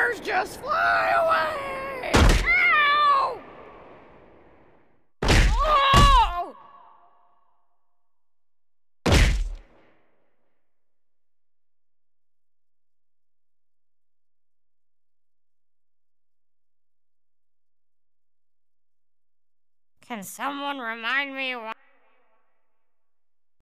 stars just fly away! Ow! Oh! Can someone remind me why?